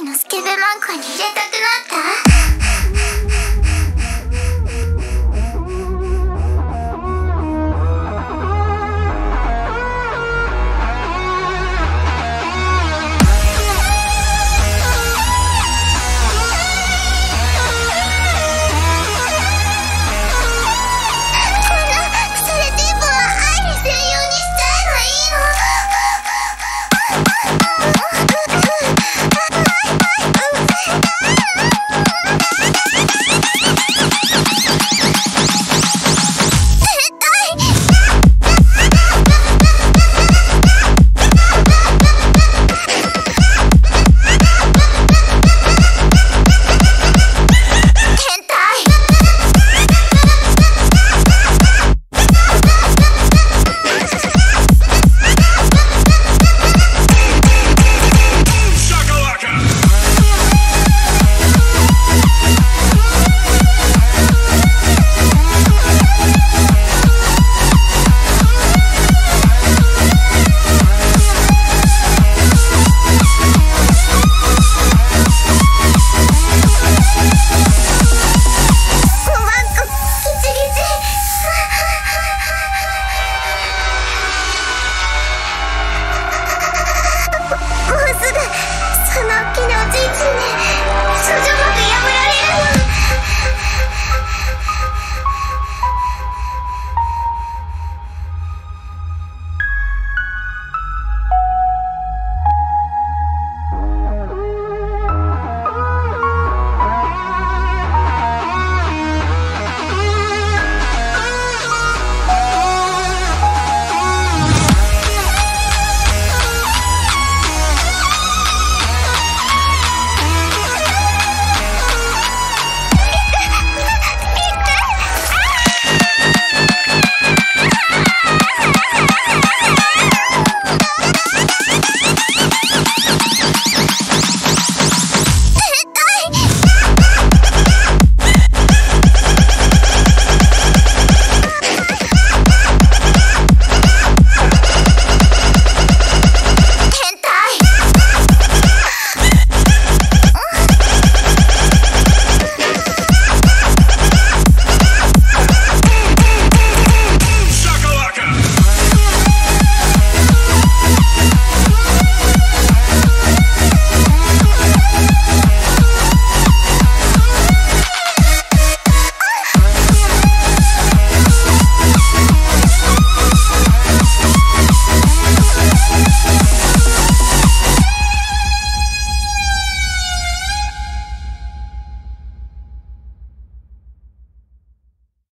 リのスケベマンコに入れたくなった？